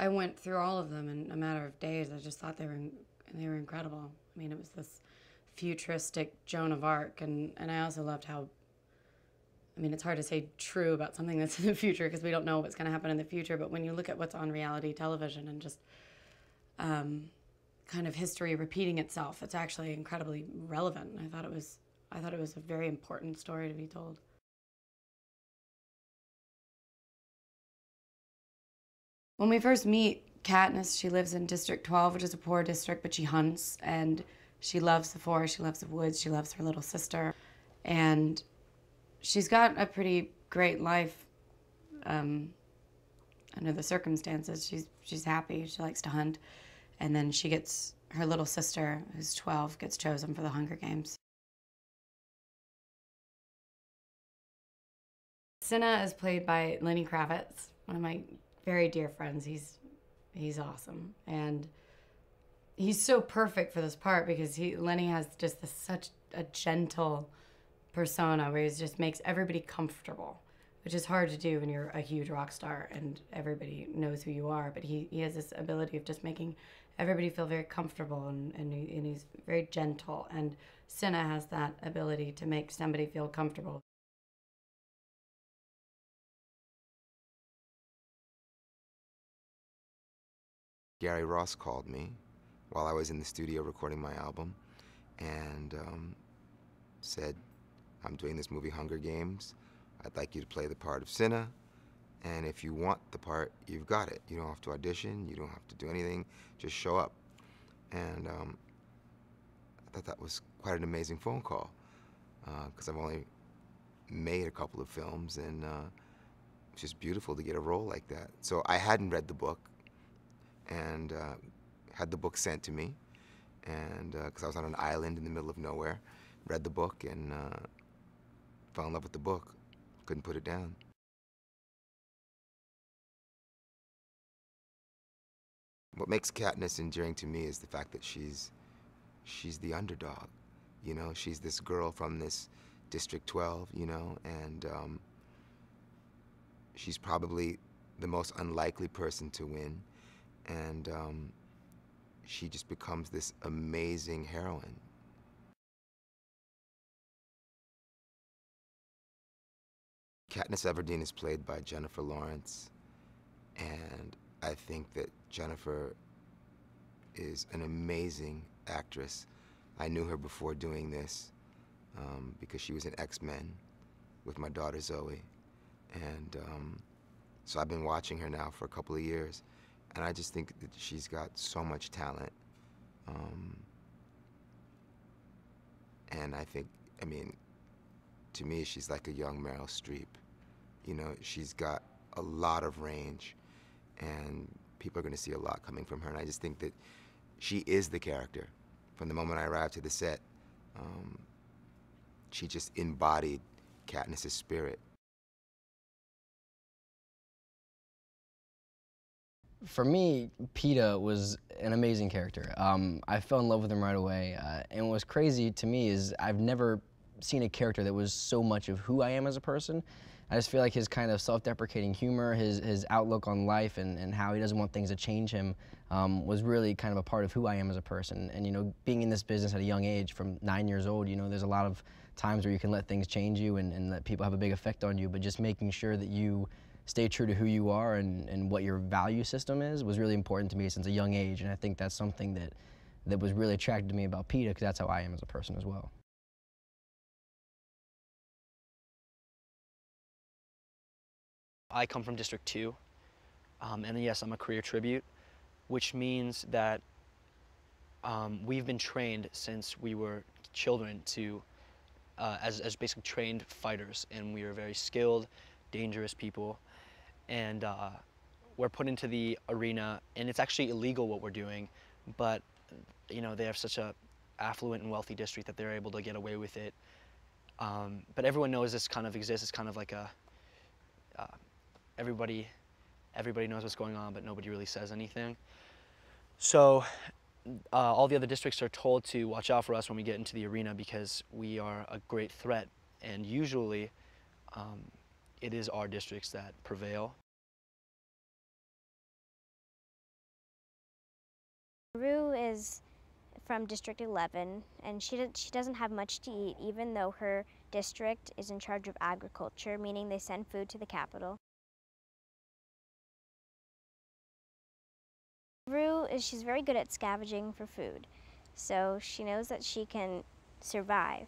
I went through all of them in a matter of days. I just thought they were they were incredible. I mean, it was this futuristic Joan of Arc, and and I also loved how. I mean, it's hard to say true about something that's in the future because we don't know what's going to happen in the future. But when you look at what's on reality television and just um, kind of history repeating itself, it's actually incredibly relevant. I thought it was I thought it was a very important story to be told. When we first meet Katniss, she lives in District 12, which is a poor district, but she hunts and she loves the forest, she loves the woods, she loves her little sister. And she's got a pretty great life um, under the circumstances. She's, she's happy, she likes to hunt. And then she gets her little sister, who's 12, gets chosen for the Hunger Games. Cinna is played by Lenny Kravitz, one of my very dear friends. He's he's awesome, and he's so perfect for this part because he Lenny has just this, such a gentle persona where he just makes everybody comfortable, which is hard to do when you're a huge rock star and everybody knows who you are. But he, he has this ability of just making everybody feel very comfortable and, and, he, and he's very gentle. And Cinna has that ability to make somebody feel comfortable. Gary Ross called me while I was in the studio recording my album and um, said, I'm doing this movie Hunger Games. I'd like you to play the part of Cinna. And if you want the part, you've got it. You don't have to audition, you don't have to do anything, just show up. And um, I thought that was quite an amazing phone call because uh, I've only made a couple of films and uh, it's just beautiful to get a role like that. So I hadn't read the book and uh, had the book sent to me. And because uh, I was on an island in the middle of nowhere, read the book and uh, fell in love with the book. Couldn't put it down. What makes Katniss endearing to me is the fact that she's she's the underdog. You know, she's this girl from this District 12, you know, and um, she's probably the most unlikely person to win and um, she just becomes this amazing heroine. Katniss Everdeen is played by Jennifer Lawrence, and I think that Jennifer is an amazing actress. I knew her before doing this um, because she was in X-Men with my daughter Zoe, and um, so I've been watching her now for a couple of years. And I just think that she's got so much talent. Um, and I think, I mean, to me, she's like a young Meryl Streep. You know, she's got a lot of range, and people are going to see a lot coming from her. And I just think that she is the character. From the moment I arrived to the set, um, she just embodied Katniss's spirit. For me, Peeta was an amazing character. Um, I fell in love with him right away. Uh, and what's crazy to me is I've never seen a character that was so much of who I am as a person. I just feel like his kind of self-deprecating humor, his, his outlook on life and, and how he doesn't want things to change him um, was really kind of a part of who I am as a person. And, you know, being in this business at a young age, from nine years old, you know, there's a lot of times where you can let things change you and, and let people have a big effect on you, but just making sure that you stay true to who you are and, and what your value system is was really important to me since a young age. And I think that's something that, that was really attracted to me about Peeta because that's how I am as a person as well. I come from District 2, um, and yes, I'm a career tribute, which means that um, we've been trained since we were children to, uh, as, as basically trained fighters, and we are very skilled, dangerous people and uh, we're put into the arena and it's actually illegal what we're doing but you know they have such a affluent and wealthy district that they're able to get away with it. Um, but everyone knows this kind of exists. It's kind of like a uh, everybody everybody knows what's going on but nobody really says anything. So uh, all the other districts are told to watch out for us when we get into the arena because we are a great threat. And usually um, it is our districts that prevail Rue is from District 11, and she, she doesn't have much to eat, even though her district is in charge of agriculture, meaning they send food to the Capitol. Rue is she's very good at scavenging for food, so she knows that she can survive.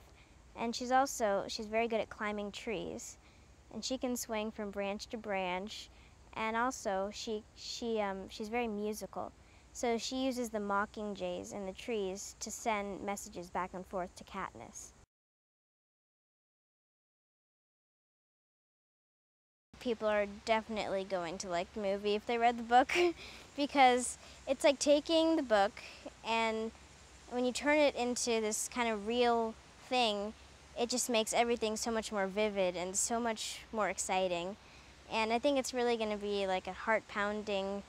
And she's also she's very good at climbing trees, and she can swing from branch to branch. And also she she um, she's very musical, so she uses the mocking jays in the trees to send messages back and forth to Katniss. people are definitely going to like the movie if they read the book because it's like taking the book and when you turn it into this kind of real thing, it just makes everything so much more vivid and so much more exciting. And I think it's really going to be like a heart-pounding,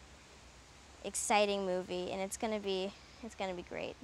exciting movie, and it's going to be it's to be great.